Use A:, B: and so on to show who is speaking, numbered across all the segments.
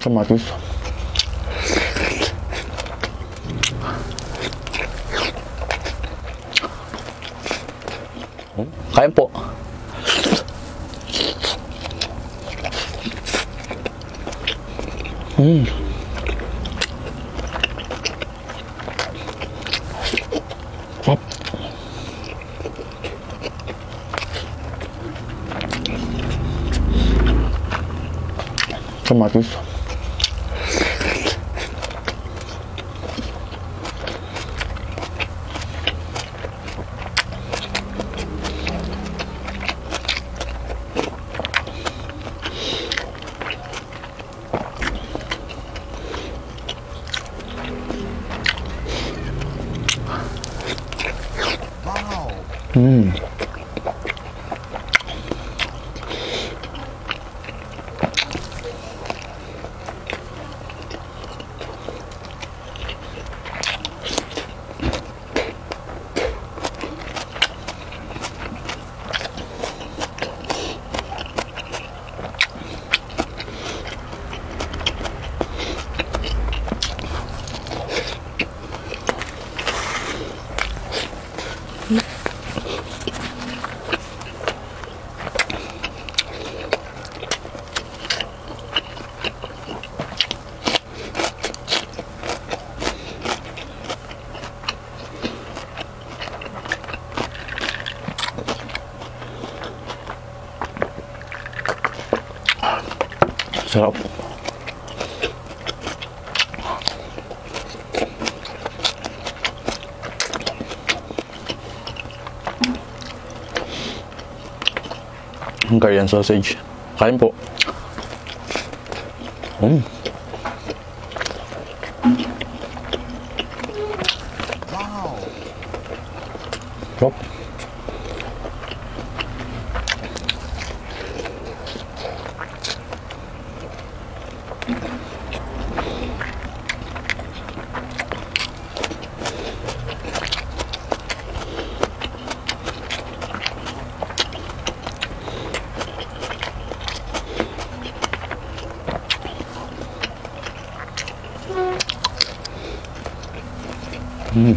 A: 참 맛있어. 어? Po. 음. 밥. 참 맛있어. 음. Sarap. Ang Korean sausage. Kain po. Mmm. мир.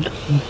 A: 觉得，嗯。